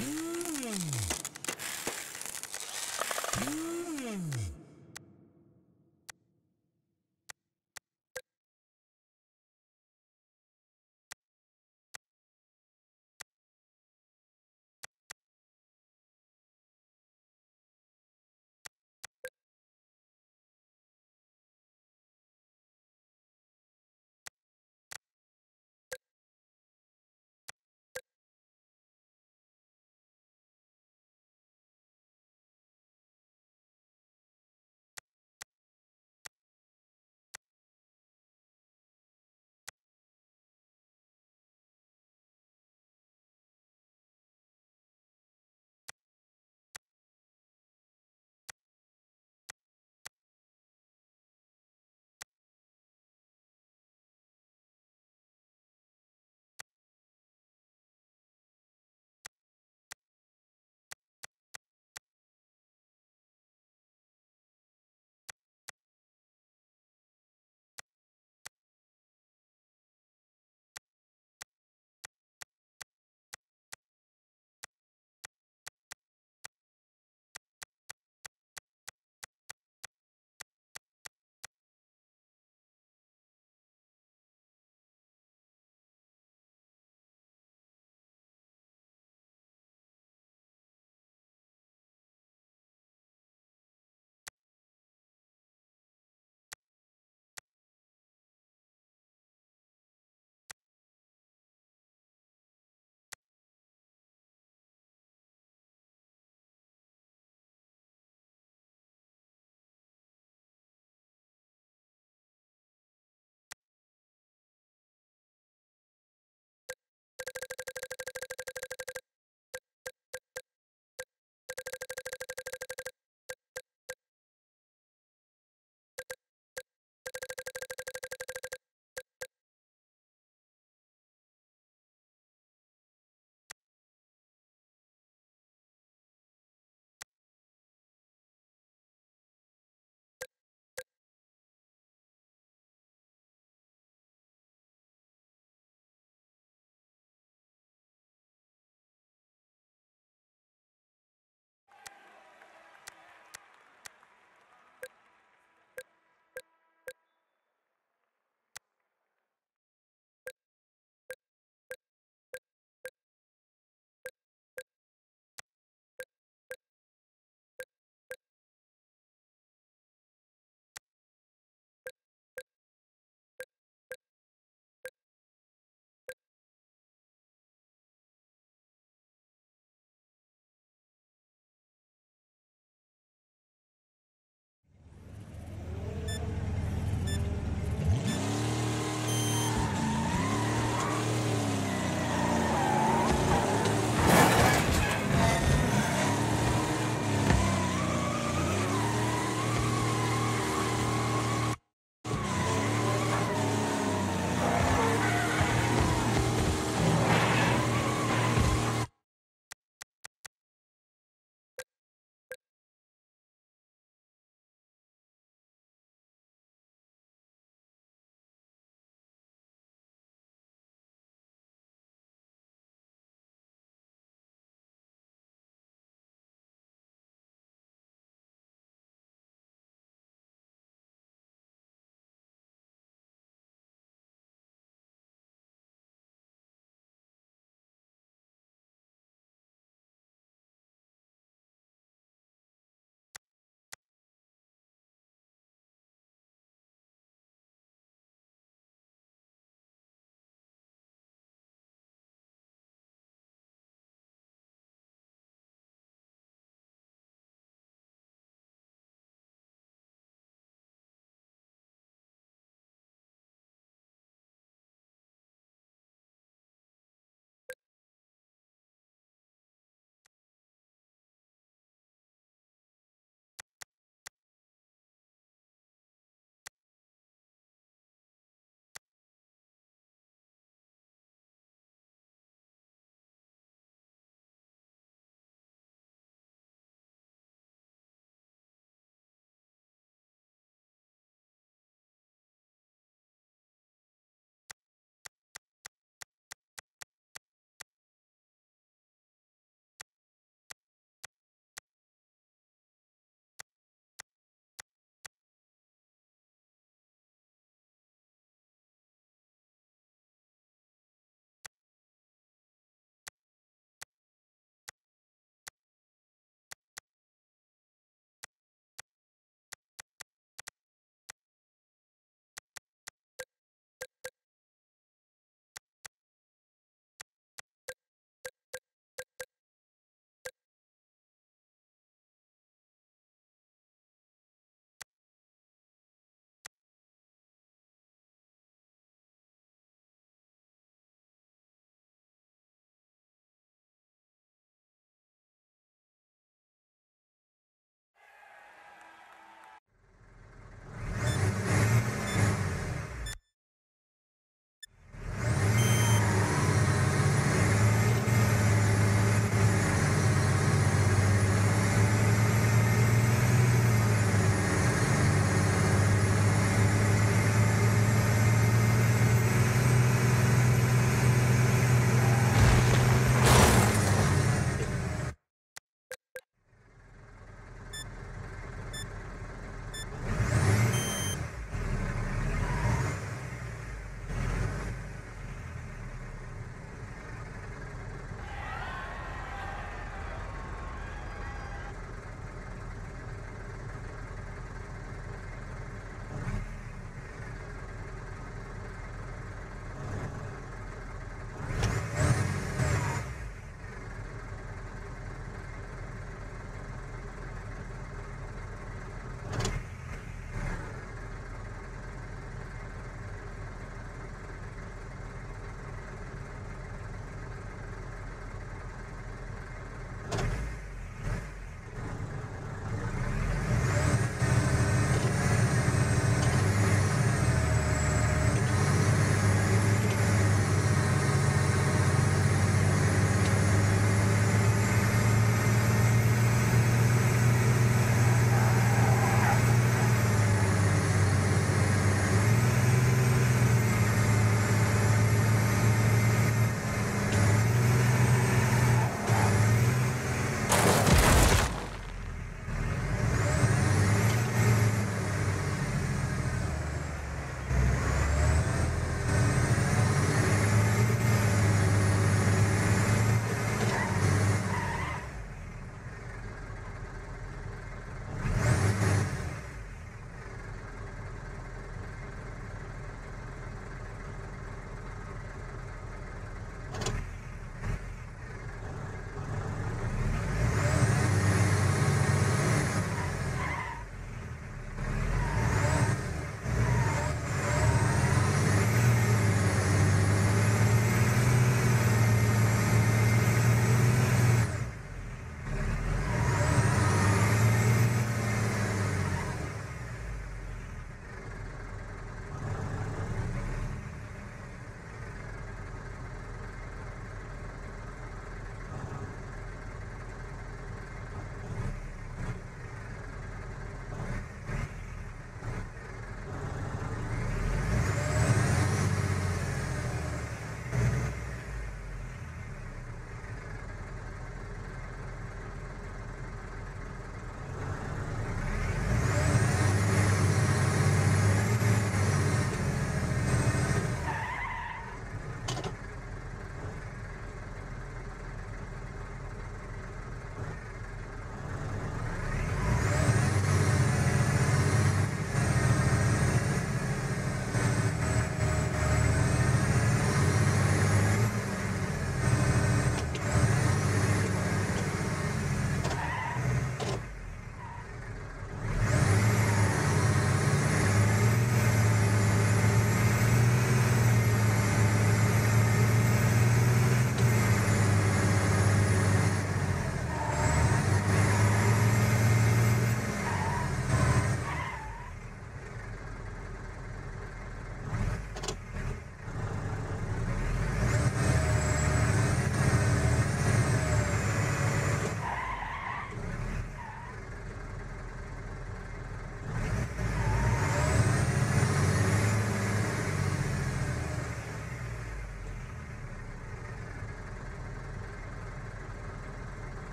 음. 음.